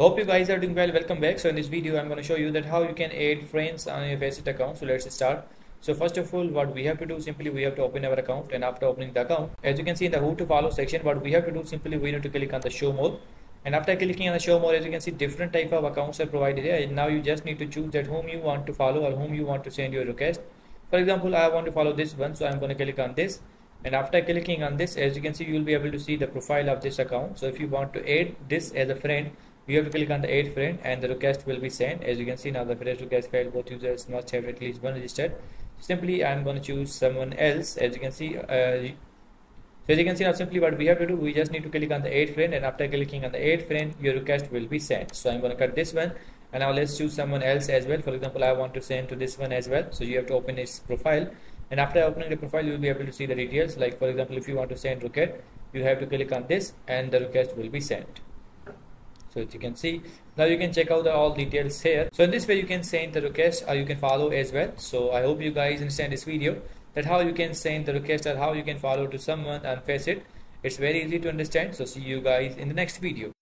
Hope you guys are doing well. Welcome back. So in this video, I'm going to show you that how you can add friends on your Faceit account. So let's start. So first of all, what we have to do simply we have to open our account and after opening the account, as you can see in the who to follow section, what we have to do simply we need to click on the show more. And after clicking on the show more, as you can see, different type of accounts are provided here. And now you just need to choose that whom you want to follow or whom you want to send your request. For example, I want to follow this one, so I'm going to click on this and after clicking on this as you can see you will be able to see the profile of this account so if you want to add this as a friend you have to click on the add friend and the request will be sent. As you can see now the first request file both users must have at least one registered. Simply i'm going to choose someone else. As you can see uh, so as you can see now simply what we have to do we just need to click on the add friend and after clicking on the add friend your request will be sent. So i'm going to cut this one. And now let's choose someone else as well. For example i want to send to this one as well. So you have to open his profile. And after opening the profile you will be able to see the details. Like for example if you want to send request you have to click on this and the request will be sent so as you can see. Now you can check out the all details here. So in this way you can send the request or you can follow as well. So i hope you guys understand this video that how you can send the request or how you can follow to someone and Faceit. It's very easy to understand. So see you guys in the next video